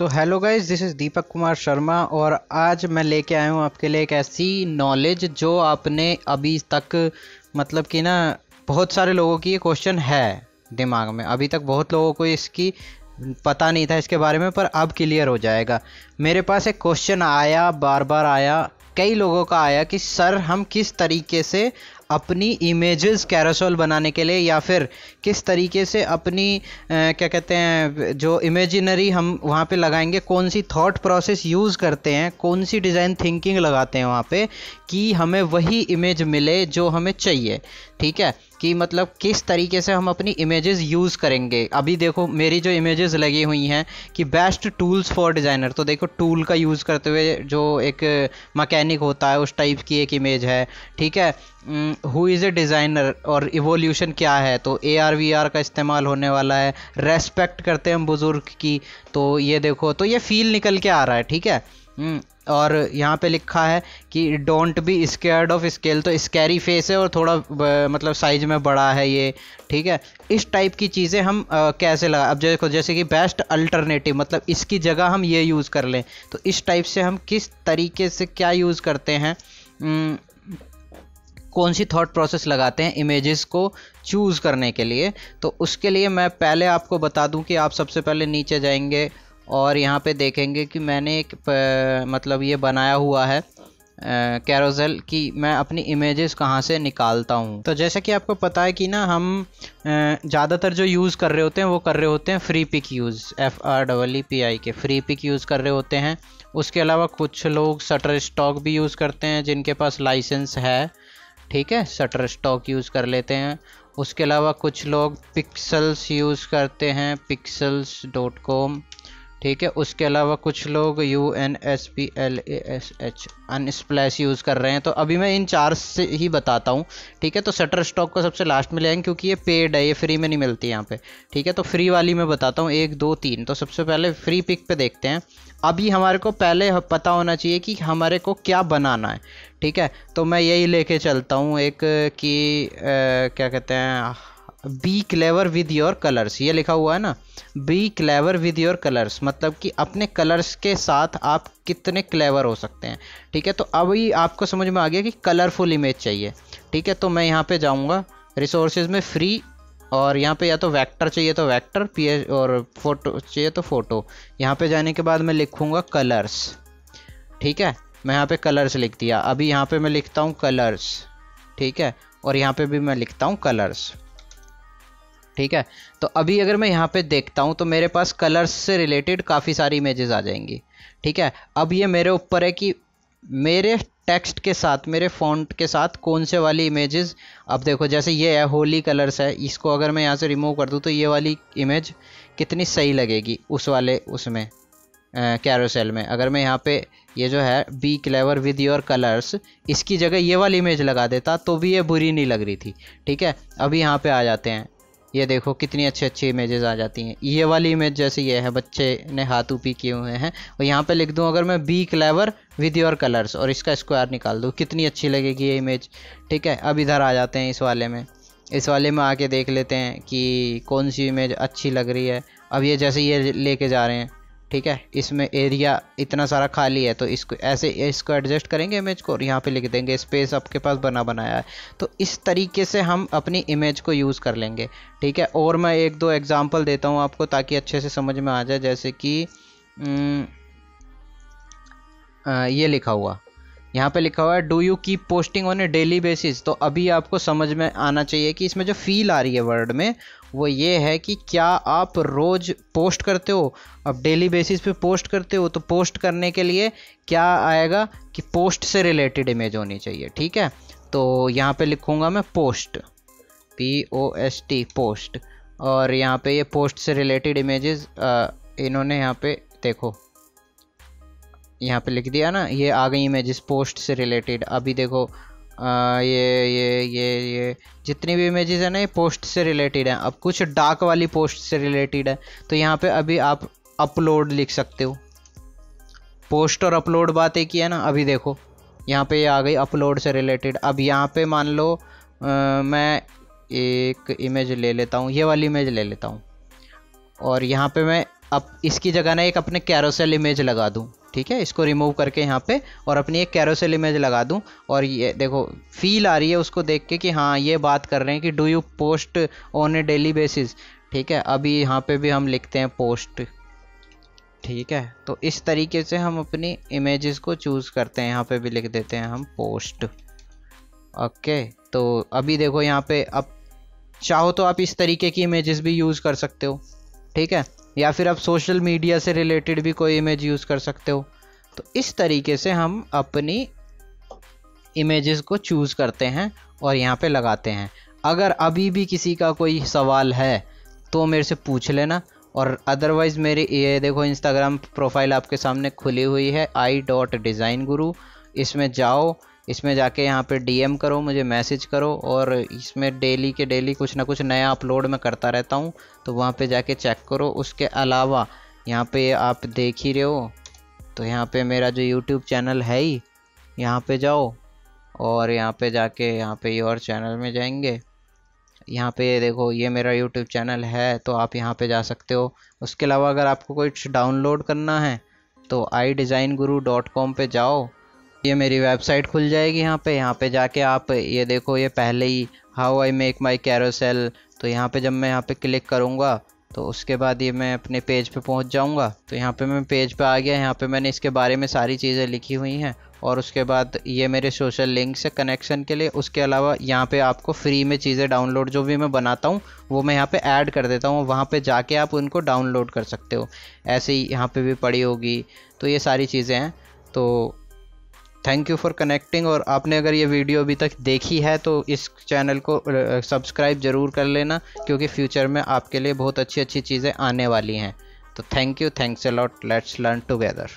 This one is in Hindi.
So hello guys this is Deepak Kumar Sharma और आज मैं लेके आया हूँ आपके लिए एक ऐसी नॉलेज जो आपने अभी तक मतलब कि ना, बहुत सारे लोगों की ये क्वेश्चन है दिमाग में। अभी तक बहुत लोगों को इसकी पता नहीं था इसके बारे में, पर अब क्लियर हो जाएगा। मेरे पास एक क्वेश्चन आया, बार बार आया, कई लोगों का आया कि, सर, हम किस तरीके से अपनी इमेजेस कैरोसोल बनाने के लिए या फिर किस तरीके से अपनी क्या कहते हैं, जो इमेजिनरी हम वहाँ पे लगाएँगे, कौन सी थॉट प्रोसेस यूज़ करते हैं, कौन सी डिज़ाइन थिंकिंग लगाते हैं वहाँ पे कि हमें वही इमेज मिले जो हमें चाहिए। ठीक है? कि मतलब किस तरीके से हम अपनी इमेजेस यूज़ करेंगे। अभी देखो, मेरी जो इमेजेस लगी हुई हैं कि बेस्ट टूल्स फॉर डिज़ाइनर तो देखो टूल का यूज़ करते हुए जो एक मकैनिक होता है, उस टाइप की एक इमेज है। ठीक है? हु इज़ ए डिज़ाइनर और इवोल्यूशन क्या है? तो ए आर वी आर का इस्तेमाल होने वाला है। रेस्पेक्ट करते हैं हम बुज़ुर्ग की। तो ये देखो तो ये फील निकल के आ रहा है ठीक है? हम्म, और यहाँ पे लिखा है कि don't be scared of scale तो स्कैरी फेस है और थोड़ा मतलब साइज़ में बड़ा है ये ठीक है? इस टाइप की चीज़ें हम आ, कैसे लगा अब देखो जैसे कि बेस्ट अल्टरनेटिव मतलब इसकी जगह हम ये यूज़ कर लें। तो इस टाइप से हम किस तरीके से क्या यूज़ करते हैं? हम्म, कौन सी थॉट प्रोसेस लगाते हैं इमेजेस को चूज़ करने के लिए? तो उसके लिए मैं पहले आपको बता दूँ कि आप सबसे पहले नीचे जाएँगे और यहाँ पे देखेंगे कि मैंने एक प, मतलब ये बनाया हुआ है कैरोजल कि मैं अपनी इमेजेस कहाँ से निकालता हूँ। तो जैसा कि आपको पता है कि ना हम ज़्यादातर जो यूज़ कर रहे होते हैं वो कर रहे होते हैं Freepik use F R double E P I के। फ्री पिक यूज़ कर रहे होते हैं। उसके अलावा कुछ लोग शटर स्टॉक भी यूज़ करते हैं जिनके पास लाइसेंस है। ठीक है? शटर स्टॉक यूज़ कर लेते हैं। उसके अलावा कुछ लोग पिक्सल्स यूज़ करते हैं पिक्सल्स डॉट कॉम ठीक है? उसके अलावा कुछ लोग U N S P L A S H Unsplash use कर रहे हैं। तो अभी मैं इन चार से ही बताता हूँ, ठीक है? तो शटर स्टॉक को सबसे लास्ट में ले आएँगे क्योंकि ये पेड है, ये फ्री में नहीं मिलती यहाँ पे, ठीक है? तो फ्री वाली मैं बताता हूँ, एक, दो, तीन। तो सबसे पहले फ्री पिक पे देखते हैं। अभी हमारे को पहले पता होना चाहिए कि हमारे को क्या बनाना है, ठीक है? तो मैं यही लेके चलता हूँ, एक कि क्या कहते हैं be clever with your colours ये लिखा हुआ है ना? Be clever with your colours मतलब कि अपने कलर्स के साथ आप कितने क्लेवर हो सकते हैं। ठीक है? तो अभी आपको समझ में आ गया कि कलरफुल इमेज चाहिए। ठीक है? तो मैं यहाँ पे जाऊँगा। रिसोर्सेज में फ्री और यहाँ पे या तो वेक्टर चाहिए तो वेक्टर पी और फ़ोटो चाहिए तो फ़ोटो यहाँ पे जाने के बाद मैं लिखूँगा कलर्स ठीक है? मैं यहाँ पे कलर्स लिख दिया। अभी यहाँ पे मैं लिखता हूँ कलर्स ठीक है? और यहाँ पे भी मैं लिखता हूँ कलर्स ठीक है? तो अभी अगर मैं यहाँ पे देखता हूँ तो मेरे पास कलर्स से रिलेटेड काफ़ी सारी इमेजेस आ जाएँगी। ठीक है? अब ये मेरे ऊपर है कि मेरे टेक्स्ट के साथ, मेरे फॉन्ट के साथ कौन से वाली इमेजेस अब देखो, जैसे ये है होली कलर्स है, इसको अगर मैं यहाँ से रिमूव कर दूँ तो ये वाली इमेज कितनी सही लगेगी उस वाले, उसमें कैरोसेल में। अगर मैं यहाँ पे ये जो है be clever with your colours इसकी जगह ये वाली इमेज लगा देता तो भी ये बुरी नहीं लग रही थी। ठीक है? अभी यहाँ पे आ जाते हैं। ये देखो कितनी अच्छी अच्छी इमेजेस आ जाती हैं। ये वाली इमेज जैसे ये है, बच्चे ने हाथ ऊपी किए हुए हैं। और यहाँ पे लिख दूँ, अगर मैं be clever with your colours और इसका स्क्वायर निकाल दूँ, कितनी अच्छी लगेगी ये इमेज ठीक है, अब इधर आ जाते हैं इस वाले में। इस वाले में आके देख लेते हैं कि कौन सी इमेज अच्छी लग रही है। अब ये जैसे ये लेके जा रहे हैं। ठीक है? इसमें एरिया इतना सारा खाली है तो इसको ऐसे इसको एडजस्ट करेंगे इमेज को और यहाँ पे लिख देंगे स्पेस आपके पास बना बनाया है। तो इस तरीके से हम अपनी इमेज को यूज़ कर लेंगे, ठीक है? और मैं एक दो एग्जांपल देता हूँ आपको ताकि अच्छे से समझ में आ जाए, जैसे कि ये लिखा हुआ। यहाँ पे लिखा हुआ है do you keep posting on a daily basis तो अभी आपको समझ में आना चाहिए कि इसमें जो फील आ रही है वर्ड में वो ये है कि क्या आप रोज़ पोस्ट करते हो? अब डेली बेसिस पे पोस्ट करते हो तो पोस्ट करने के लिए क्या आएगा कि पोस्ट से रिलेटेड इमेज होनी चाहिए, ठीक है? तो यहाँ पे लिखूँगा मैं post P O S T post. और यहाँ पे ये पोस्ट से रिलेटेड इमेजेस इन्होंने यहाँ पे, देखो, यहाँ पे लिख दिया ना, ये आ गई इमेजेस पोस्ट से रिलेटेड। अभी देखो आ, ये ये ये ये जितनी भी इमेजेस है ना ये पोस्ट से रिलेटेड है। अब कुछ डार्क वाली पोस्ट से रिलेटेड है। तो यहाँ पे अभी आप अपलोड लिख सकते हो। पोस्ट और अपलोड बात एक ही है ना अभी देखो। यहाँ पे ये आ गई अपलोड से रिलेटेड अब यहाँ पे मान लो आ, मैं एक इमेज ले लेता हूँ ये वाली इमेज ले लेता हूँ। और यहाँ पे मैं अब इसकी जगह ना एक अपने कैरोसेल इमेज लगा दूँ। ठीक है, इसको रिमूव करके यहाँ पे और अपनी एक कैरोसेल इमेज लगा दूँ। और ये देखो फील आ रही है उसको देख के कि हाँ ये बात कर रहे हैं कि do you post on a daily basis ठीक है, अभी यहाँ पे भी हम लिखते हैं पोस्ट ठीक है तो इस तरीके से हम अपनी इमेजेस को चूज़ करते हैं। यहाँ पे भी लिख देते हैं हम पोस्ट ओके तो अभी देखो यहाँ पे, अब चाहो तो आप इस तरीके की इमेजेस भी यूज़ कर सकते हो। ठीक है या फिर आप सोशल मीडिया से रिलेटेड भी कोई इमेज यूज़ कर सकते हो। तो इस तरीके से हम अपनी इमेजेस को चूज़ करते हैं और यहाँ पे लगाते हैं। अगर अभी भी किसी का कोई सवाल है तो मेरे से पूछ लेना और अदरवाइज़ मेरी ये देखो इंस्टाग्राम प्रोफ़ाइल आपके सामने खुली हुई है आई डॉट डिज़ाइन गुरु इसमें जाओ इसमें जाके यहाँ पे डीएम करो, मुझे मैसेज करो और इसमें डेली के डेली कुछ ना कुछ नया अपलोड मैं करता रहता हूँ। तो वहाँ पे जाके चेक करो। उसके अलावा यहाँ पे आप देख ही रहे हो तो यहाँ पे मेरा जो यूट्यूब चैनल है ही, यहाँ पे जाओ और यहाँ पे जाके यहाँ पे योर चैनल में जाएँगे। यहाँ पे ये देखो, ये मेरा यूट्यूब चैनल है तो आप यहाँ पे जा सकते हो। उसके अलावा अगर आपको कुछ डाउनलोड करना है तो I design guru dot com पर जाओ। ये मेरी वेबसाइट खुल जाएगी यहाँ पे। यहाँ पे जाके आप ये देखो, ये पहले ही how I make my carousel तो यहाँ पे जब मैं यहाँ पे क्लिक करूँगा तो उसके बाद ये मैं अपने पेज पे पहुँच जाऊँगा। तो यहाँ पे मैं पेज पे आ गया, यहाँ पे मैंने इसके बारे में सारी चीज़ें लिखी हुई हैं। और उसके बाद ये मेरे सोशल लिंक से कनेक्शन के लिए। उसके अलावा यहाँ पे आपको फ्री में चीज़ें डाउनलोड जो भी मैं बनाता हूँ, वो मैं यहाँ पे ऐड कर देता हूँ। वहाँ पे जाके आप उनको डाउनलोड कर सकते हो। ऐसे ही यहाँ पे भी पड़ी होगी। तो ये सारी चीज़ें हैं। तो थैंक यू फॉर कनेक्टिंग और आपने अगर ये वीडियो अभी तक देखी है तो इस चैनल को सब्सक्राइब ज़रूर कर लेना, क्योंकि फ्यूचर में आपके लिए बहुत अच्छी अच्छी चीज़ें आने वाली हैं। तो thank you thanks a lot let's learn together